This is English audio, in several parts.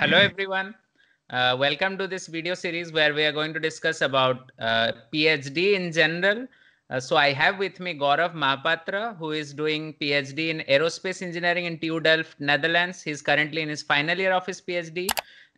hello everyone. Uh, welcome to this video series where we are going to discuss about uh, PhD in general. Uh, so I have with me Gaurav Mahapatra, who is doing PhD in aerospace engineering in TU Delft, Netherlands. He's currently in his final year of his PhD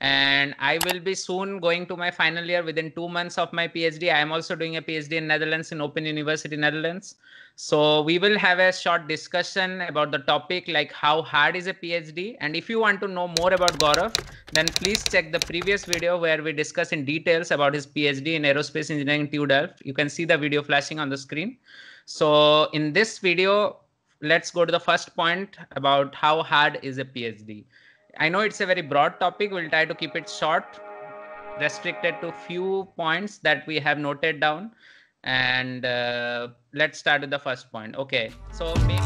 and I will be soon going to my final year within two months of my PhD. I am also doing a PhD in Netherlands in Open University Netherlands. So we will have a short discussion about the topic like how hard is a PhD. And if you want to know more about Gaurav, then please check the previous video where we discuss in details about his PhD in aerospace engineering TU Delft. You can see the video flashing on the screen. So in this video, let's go to the first point about how hard is a PhD. I know it's a very broad topic. We'll try to keep it short, restricted to few points that we have noted down. And uh, let's start with the first point. Okay, so maybe.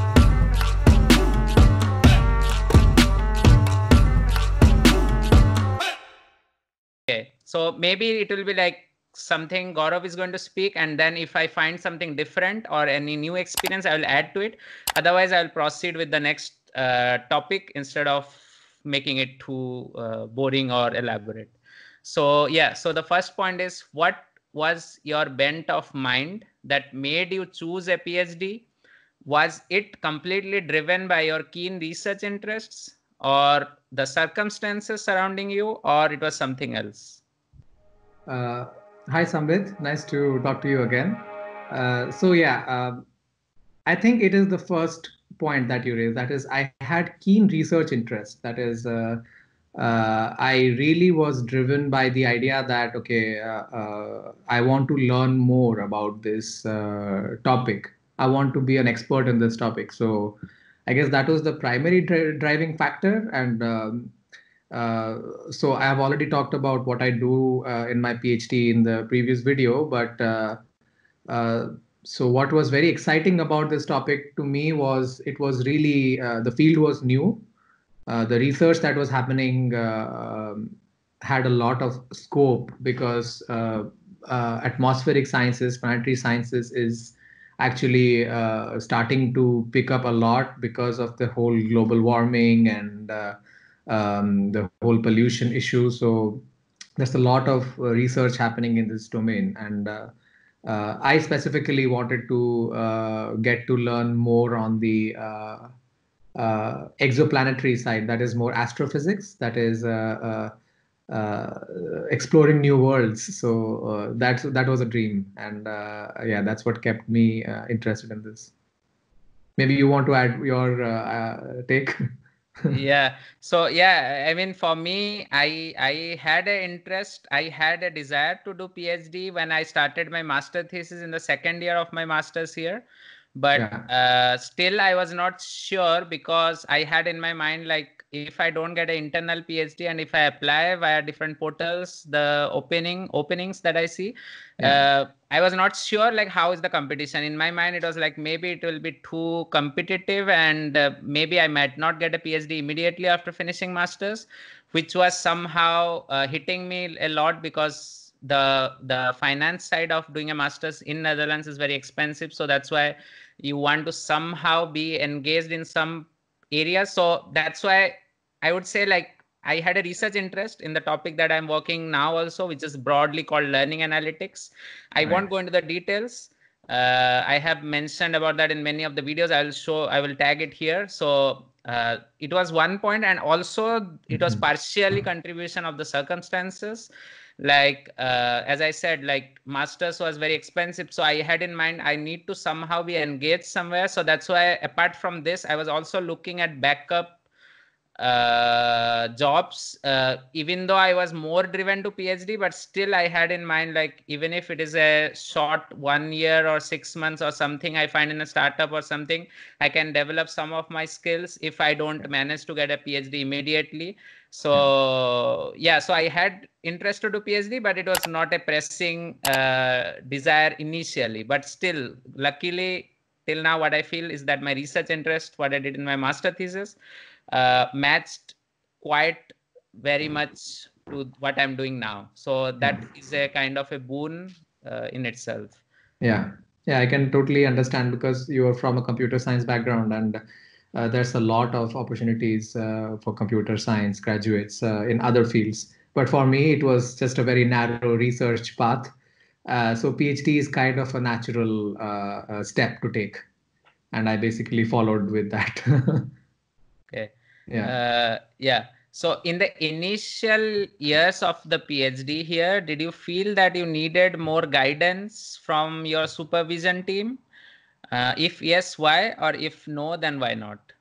Okay, so maybe it will be like something Gaurav is going to speak, and then if I find something different or any new experience, I will add to it. Otherwise, I will proceed with the next uh, topic instead of making it too uh, boring or elaborate. So yeah, so the first point is what was your bent of mind that made you choose a PhD? Was it completely driven by your keen research interests or the circumstances surrounding you or it was something else? Uh, hi, Sambit. Nice to talk to you again. Uh, so yeah, um, I think it is the first point that you raised. That is, I had keen research interest. That is, uh, uh, I really was driven by the idea that okay, uh, uh I want to learn more about this uh, topic. I want to be an expert in this topic. So, I guess that was the primary dri- driving factor. And um, uh, so, I have already talked about what I do in my PhD in the previous video, but so what was very exciting about this topic to me was it was really uh, the field was new. Uh, the research that was happening uh, had a lot of scope because uh, uh, atmospheric sciences planetary sciences is actually uh, starting to pick up a lot because of the whole global warming and um, the whole pollution issue. So there's a lot of research happening in this domain and uh, I specifically wanted to uh, get to learn more on the uh, uh exoplanetary side, that is more astrophysics, that is uh, uh, exploring new worlds. So that's that was a dream, and yeah, that's what kept me interested in this. Maybe you want to add your take. yeah. So yeah i mean for me i i had an interest i had a desire to do phd when i started my master thesis in the second year of my masters here but yeah. uh, still i was not sure because i had in my mind like if i don't get an internal phd and if i apply via different portals the opening openings that i see yeah. uh, i was not sure like how is the competition in my mind it was like maybe it will be too competitive and uh, maybe i might not get a phd immediately after finishing masters which was somehow uh, hitting me a lot because the the finance side of doing a masters in netherlands is very expensive. So that's why you want to somehow be engaged in some areas so that's why i would say like i had a research interest in the topic that i'm working now also which is broadly called learning analytics. I right. won't go into the details. Uh, i have mentioned about that in many of the videos. I will show i will tag it here. So uh, it was one point and also it was mm-hmm. partially contribution of the circumstances like uh, as i said like masters was very expensive. So i had in mind i need to somehow be engaged somewhere. So that's why apart from this i was also looking at backup uh, jobs uh, even though i was more driven to phd but still i had in mind like even if it is a short one year or six months or something i find in a startup or something i can develop some of my skills if i don't manage to get a phd immediately. So yeah so i had interest to do phd but it was not a pressing uh, desire initially. But still luckily till now what i feel is that my research interest what i did in my master thesis uh, matched quite very much to what I'm doing now. So that is a kind of a boon uh, in itself. Yeah, yeah, I can totally understand because you are from a computer science background, and uh, there's a lot of opportunities uh, for computer science graduates uh, in other fields. But for me, it was just a very narrow research path. Uh, so PhD is kind of a natural uh, step to take, and I basically followed with that. Yeah. yeah. So in the initial years of the PhD here, did you feel that you needed more guidance from your supervision team? Uh, if yes, why? Or if no, then why not?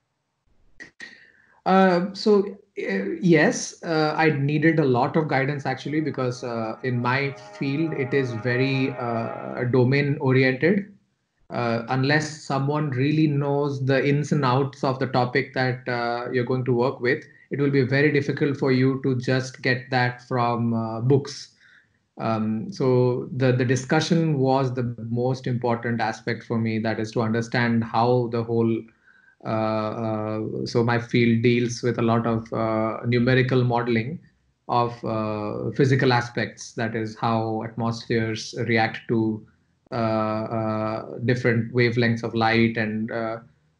Uh, so uh, yes, uh, I needed a lot of guidance actually because uh, in my field it is very uh, domain oriented. Unless someone really knows the ins and outs of the topic that you're going to work with, it will be very difficult for you to just get that from books um, so the the discussion was the most important aspect for me. That is to understand how the whole uh, uh, so my field deals with a lot of uh, numerical modeling of uh, physical aspects. That is how atmospheres react to uh, uh, different wavelengths of light and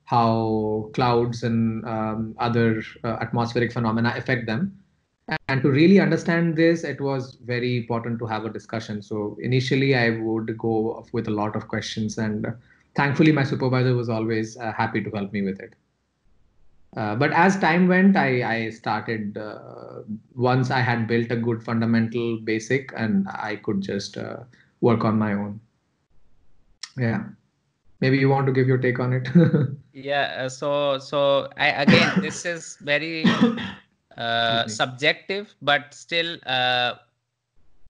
how clouds and um, other atmospheric phenomena affect them. And to really understand this it was very important to have a discussion. So initially i would go with a lot of questions. And uh, thankfully my supervisor was always uh, happy to help me with it. Uh, but as time went i, I started uh, once i had built a good fundamental basic and i could just uh, work on my own yeah. Maybe you want to give your take on it. Yeah uh, so so i again this is very uh, subjective but still uh,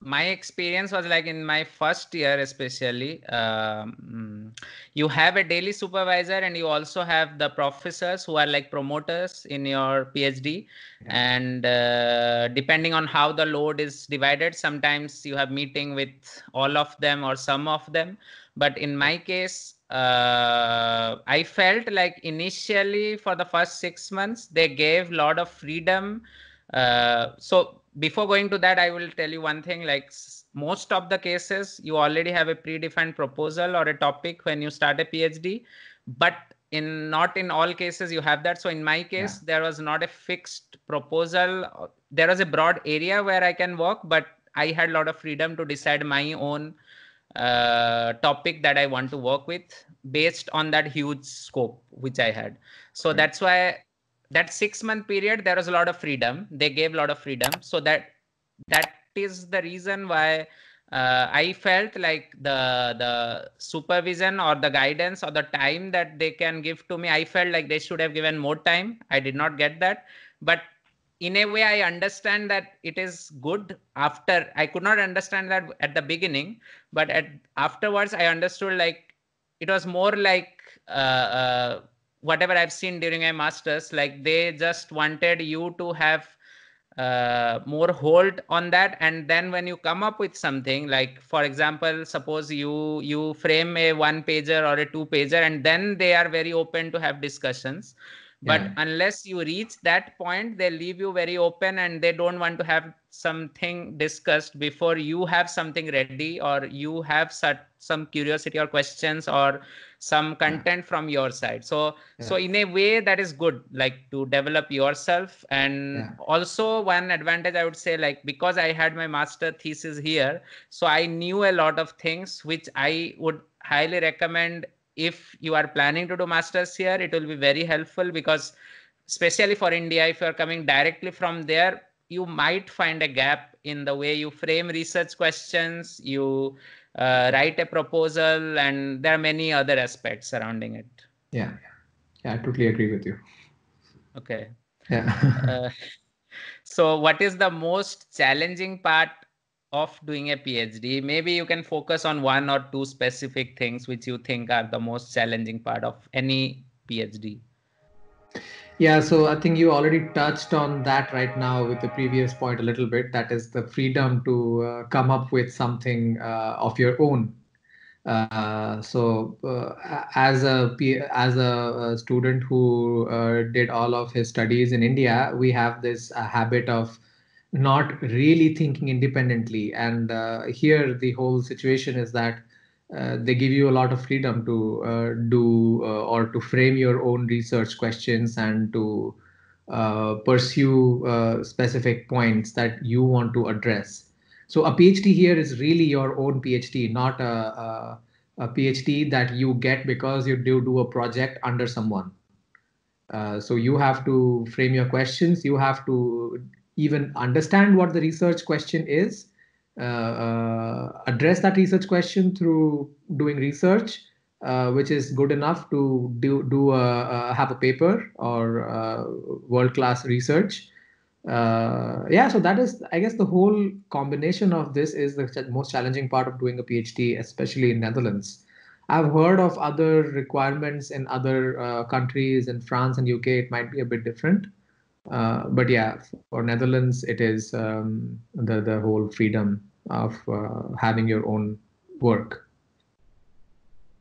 my experience was like in my first year especially um, you have a daily supervisor and you also have the professors who are like promoters in your phd yeah. and uh, depending on how the load is divided sometimes you have meeting with all of them or some of them but in my case uh, I felt like initially for the first six months they gave a lot of freedom. Uh, so before going to that, I will tell you one thing. Like most of the cases, you already have a predefined proposal or a topic when you start a PhD, but in not in all cases you have that. So in my case, yeah. there was not a fixed proposal. There was a broad area where I can work, but I had a lot of freedom to decide my own uh, topic that I want to work with based on that huge scope which I had. So right. that's why that six month period there was a lot of freedom. They gave a lot of freedom. So that that is the reason why uh, I felt like the the supervision or the guidance or the time that they can give to me, I felt like they should have given more time. I did not get that, but in a way i understand that it is good after i could not understand that at the beginning but at afterwards i understood like it was more like uh, uh, whatever i've seen during my masters like they just wanted you to have uh, more hold on that. And then when you come up with something like for example suppose you you frame a one pager or a two pager and then they are very open to have discussions but yeah. unless you reach that point they leave you very open and they don't want to have something discussed before you have something ready or you have such, some curiosity or questions or some content yeah. from your side so yeah. so in a way that is good like to develop yourself and also one advantage i would say like because i had my master thesis here so i knew a lot of things which i would highly recommend if you are planning to do masters here it will be very helpful because especially for india if you are coming directly from there you might find a gap in the way you frame research questions you uh, write a proposal and there are many other aspects surrounding it. Yeah. Yeah i totally agree with you. Okay. Yeah. Uh, so what is the most challenging part of doing a PhD, maybe you can focus on one or two specific things which you think are the most challenging part of any PhD. Yeah, so I think you already touched on that right now with the previous point a little bit. That is the freedom to uh, come up with something uh, of your own. Uh, so uh, as a as a, student who uh, did all of his studies in India, we have this uh, habit of not really thinking independently. And uh, here, the whole situation is that uh, they give you a lot of freedom to uh, do uh, or to frame your own research questions and to uh, pursue uh, specific points that you want to address. So a PhD here is really your own PhD, not a, a, a PhD that you get because you do do a project under someone. So you have to frame your questions. You have to even understand what the research question is uh, uh, address that research question through doing research, uh, which is good enough to do do a, have a paper or world class research. Uh, yeah so that is i guess the whole combination of this is the most challenging part of doing a phd especially in netherlands i've heard of other requirements in other uh, countries in france and uk it might be a bit different uh, but yeah for netherlands it is um, the the whole freedom of uh, having your own work.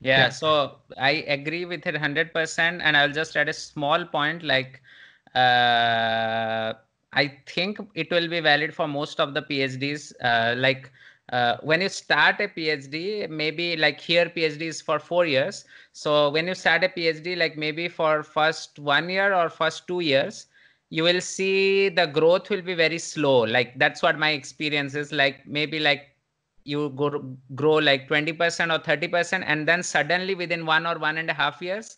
Yeah, yeah, so i agree with it 100% and i'll just add a small point like uh, i think it will be valid for most of the phds uh, like uh, when you start a phd maybe like here phd is for four years. So when you start a phd like maybe for first one year or first two years you will see the growth will be very slow like that's what my experience is like maybe like you go grow like 20% or 30% and then suddenly within one or one and a half years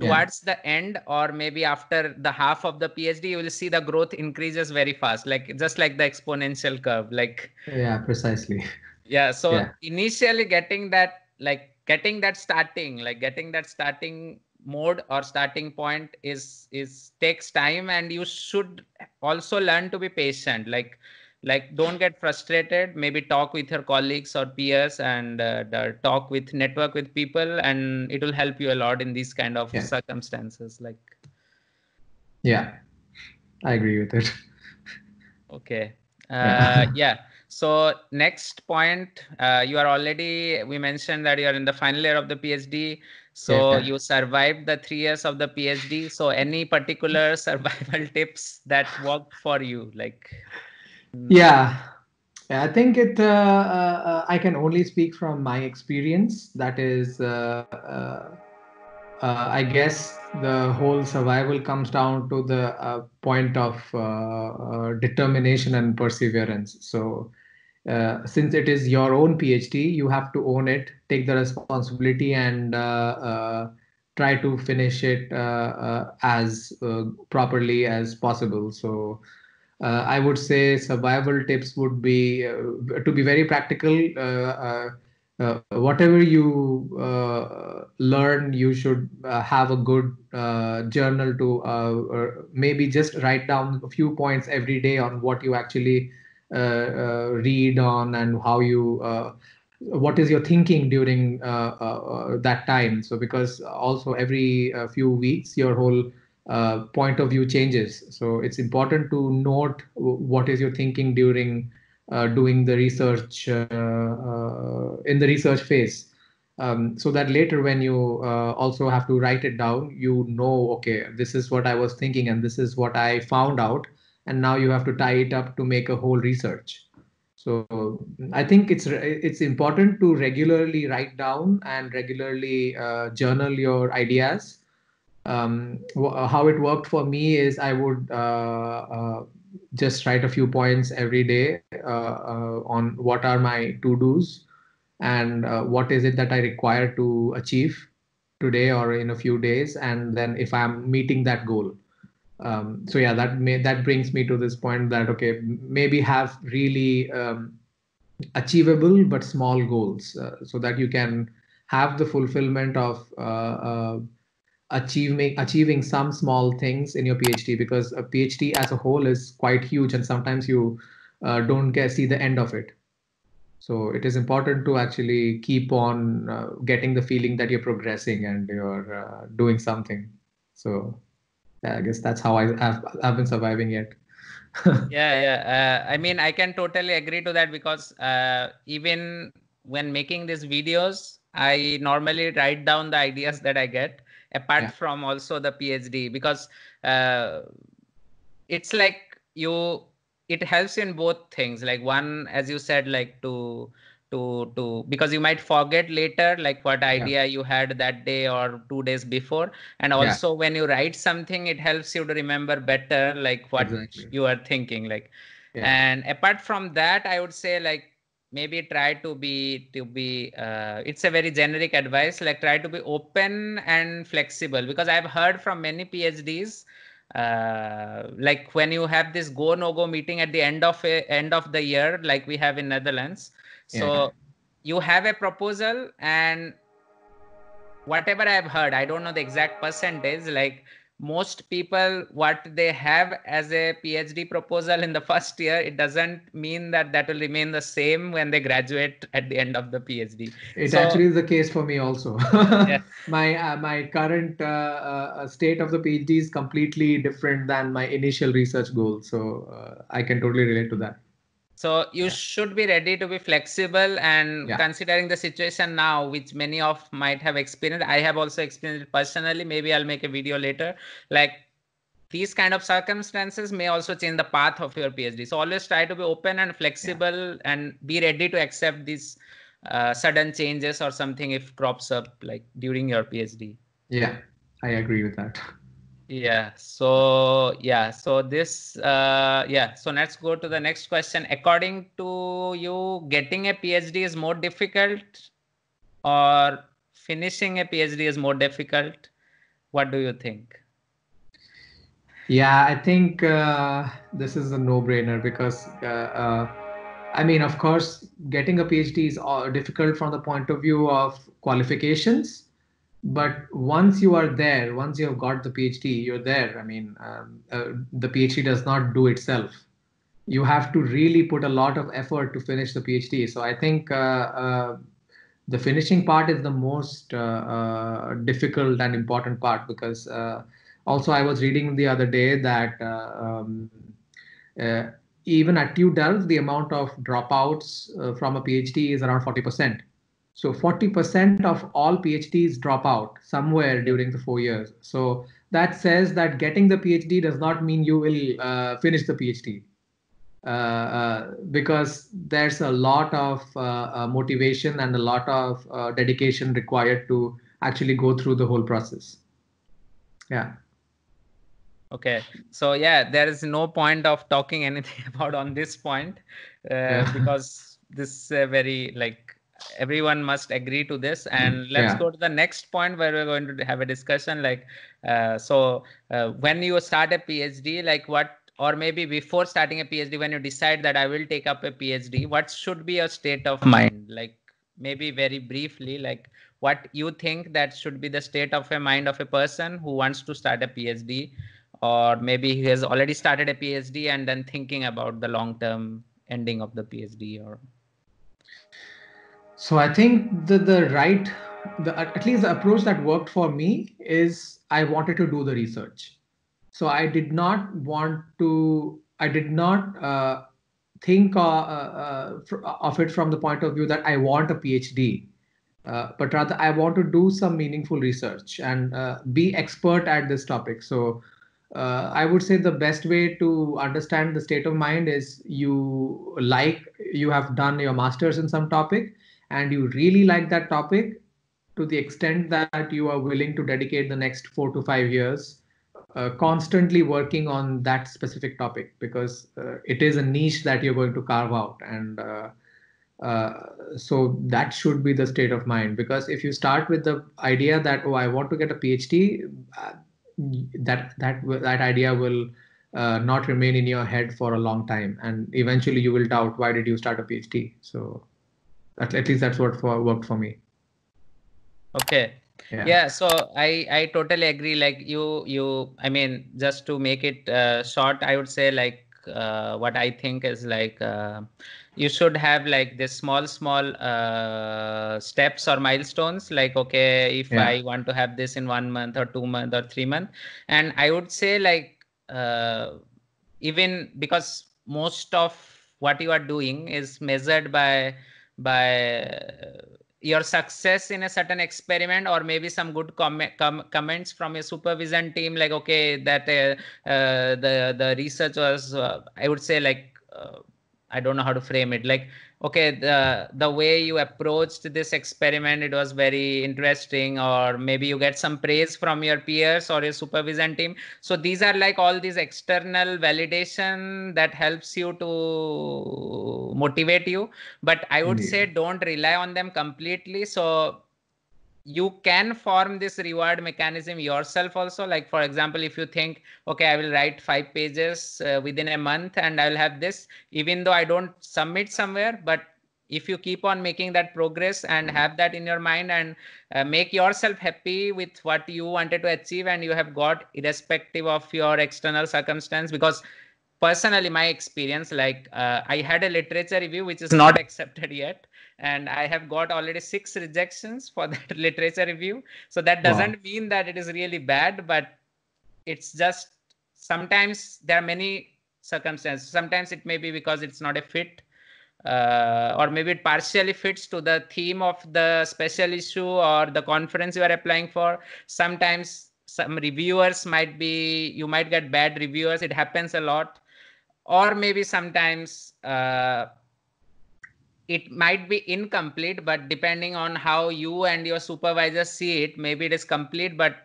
towards yeah. the end or maybe after the half of the phd you will see the growth increases very fast like just like the exponential curve like yeah precisely yeah so yeah. initially getting that like getting that starting like getting that starting mode or starting point is is takes time and you should also learn to be patient. Like like don't get frustrated. Maybe talk with your colleagues or peers and uh, talk with network with people and it will help you a lot in these kind of yeah. circumstances like. Yeah. I agree with it. Okay. Uh, yeah. so next point uh, you are already we mentioned that you are in the final year of the phd so yeah. you survived the three years of the phd so any particular survival tips that worked for you? Like yeah. I think it uh, uh, i can only speak from my experience. That is uh, uh, uh i guess the whole survival comes down to the uh, point of determination and perseverance. So uh, since it is your own PhD, you have to own it, take the responsibility, and uh, uh, try to finish it uh, uh, as properly as possible. So, I would say survival tips would be to be very practical. whatever you learn, you should have a good journal to maybe just write down a few points every day on what you actually read on and how you uh, what is your thinking during uh, uh, that time. So because also every uh, few weeks your whole point of view changes. So it's important to note what is your thinking during doing the research in the research phase. Um, so that later when you also have to write it down you know okay this is what i was thinking and this is what i found out and now you have to tie it up to make a whole research. So i think it's it's important to regularly write down and regularly uh, journal your ideas. Um, how it worked for me is i would uh, uh, just write a few points every day uh, uh, on what are my to dos and uh, what is it that i require to achieve today or in a few days. And then if i'm meeting that goal um, so yeah that may that brings me to this point that okay maybe have really um, achievable but small goals uh, so that you can have the fulfillment of uh, uh, achieving achieving some small things in your phd because a phd as a whole is quite huge and sometimes you uh, don't get see the end of it. So it is important to actually keep on uh, getting the feeling that you're progressing and you're uh, doing something. So I guess that's how I have I've been surviving yet. yeah, yeah. Uh, I mean, I can totally agree to that because uh, even when making these videos, I normally write down the ideas that I get, apart yeah. from also the PhD, because uh, it's like you. It helps in both things. Like one, as you said, like to to to because you might forget later like what idea yeah. you had that day or two days before and also yeah. when you write something it helps you to remember better like what exactly. you are thinking like yeah. and apart from that i would say like maybe try to be to be uh, it's a very generic advice like try to be open and flexible because i've heard from many phds uh, like when you have this go no go meeting at the end of a, end of the year like we have in netherlands so yeah. you have a proposal and whatever i've heard i don't know the exact percentage like most people what they have as a phd proposal in the first year it doesn't mean that that will remain the same when they graduate at the end of the phd it so, actually is the case for me also yeah. my uh, my current uh, uh, state of the phd is completely different than my initial research goal so uh, i can totally relate to that so you yeah. should be ready to be flexible and yeah. considering the situation now, which many of might have experienced. I have also experienced personally. Maybe I'll make a video later. Like these kind of circumstances may also change the path of your PhD. So always try to be open and flexible yeah. and be ready to accept these uh, sudden changes or something if crops up like during your PhD. Yeah, I agree with that yeah so yeah so this uh, yeah so let's go to the next question. According to you getting a phd is more difficult or finishing a phd is more difficult? What do you think? Yeah i think uh, this is a no brainer because uh, uh, i mean of course getting a phd is difficult from the point of view of qualifications but once you are there once you have got the phd you're there. I mean um, uh, the phd does not do itself. You have to really put a lot of effort to finish the phd so i think uh, uh, the finishing part is the most uh, uh, difficult and important part because uh, also i was reading the other day that um, even at TU Delft, the amount of dropouts from a PhD is around 40%. So 40% of all PhDs drop out somewhere during the four years. So that says that getting the PhD does not mean you will uh, finish the PhD. Uh, uh, because there's a lot of uh, uh, motivation and a lot of uh, dedication required to actually go through the whole process. Yeah. Okay. So yeah, there is no point of talking anything about on this point yeah. because this is a very like everyone must agree to this. And let's yeah. go to the next point where we're going to have a discussion like uh, so uh, when you start a phd like what or maybe before starting a phd when you decide that i will take up a phd what should be your state of mind? Like maybe very briefly like what you think that should be the state of a mind of a person who wants to start a phd or maybe he has already started a phd and then thinking about the long term ending of the phd or so I think the the right the at least the approach that worked for me is I wanted to do the research. So I did not want to I did not uh, think uh, uh, of it from the point of view that I want a PhD. Uh, but rather I want to do some meaningful research and uh, be expert at this topic. So uh, I would say the best way to understand the state of mind is you like you have done your masters in some topic and you really like that topic to the extent that you are willing to dedicate the next four to five years uh, constantly working on that specific topic because uh, it is a niche that you're going to carve out. And uh, uh so that should be the state of mind because if you start with the idea that oh i want to get a phd uh, that that that idea will uh, not remain in your head for a long time. And eventually you will doubt why did you start a phd so at, at least that's what for, worked for me okay yeah. yeah. so i i totally agree like you you i mean just to make it uh, short i would say like uh, what i think is like uh, you should have like this small small uh, steps or milestones like okay if yeah. i want to have this in one month or two month or three month and i would say like uh, even because most of what you are doing is measured by by uh, your success in a certain experiment or maybe some good com- com- comments from a supervision team like okay that uh, uh, the the research was uh, i would say like uh, I don't know how to frame it. Like, okay, the the way you approached this experiment, it was very interesting, or maybe you get some praise from your peers or your supervision team. So these are like all these external validation that helps you to motivate you. But I would say don't rely on them completely. So you can form this reward mechanism yourself also. Like for example if you think okay i will write five pages uh, within a month and i'll have this even though i don't submit somewhere but if you keep on making that progress and have that in your mind and uh, make yourself happy with what you wanted to achieve and you have got irrespective of your external circumstance because personally my experience like uh, i had a literature review which is not accepted yet and i have got already six rejections for that literature review. So that doesn't wow. mean that it is really bad but it's just sometimes there are many circumstances. Sometimes it may be because it's not a fit uh, or maybe it partially fits to the theme of the special issue or the conference you are applying for. Sometimes some reviewers might be you might get bad reviewers. It happens a lot or maybe sometimes uh, it might be incomplete but depending on how you and your supervisor see it maybe it is complete but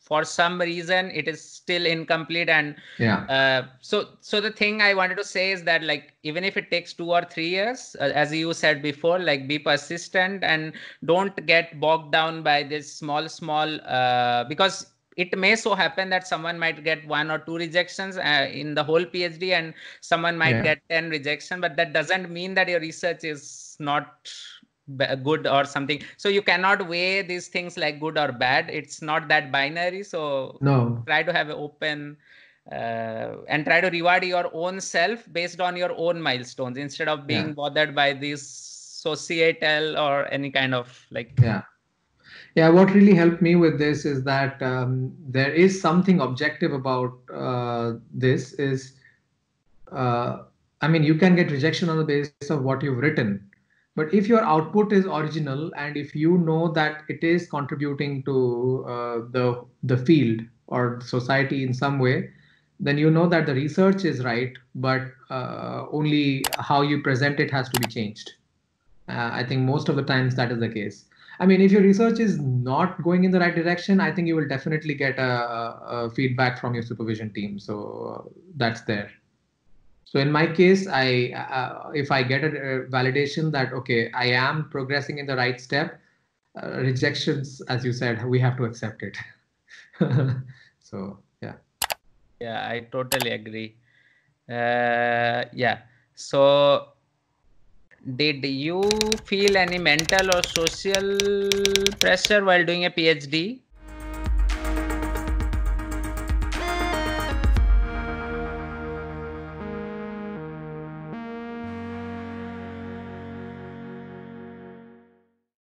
for some reason it is still incomplete and yeah. uh, so so the thing i wanted to say is that like even if it takes two or three years uh, as you said before like be persistent and don't get bogged down by this small small uh, because it may so happen that someone might get one or two rejections uh, in the whole phd and someone might yeah. get 10 rejection but that doesn't mean that your research is not good or something. So you cannot weigh these things like good or bad. It's not that binary. So no. try to have an open uh, and try to reward your own self based on your own milestones instead of being yeah. bothered by these societal or any kind of like yeah yeah, what really helped me with this is that um, there is something objective about uh, this. Is uh, I mean, you can get rejection on the basis of what you've written, but if your output is original and if you know that it is contributing to uh, the the field or society in some way, then you know that the research is right, but uh, only how you present it has to be changed. Uh, I think most of the times that is the case. I mean, if your research is not going in the right direction, I think you will definitely get a, a feedback from your supervision team. So uh, that's there. So in my case, I uh, if I get a, a, validation that okay, I am progressing in the right step, uh, rejections, as you said, we have to accept it. so yeah. Yeah, I totally agree. Uh, yeah. So did you feel any mental or social pressure while doing a phd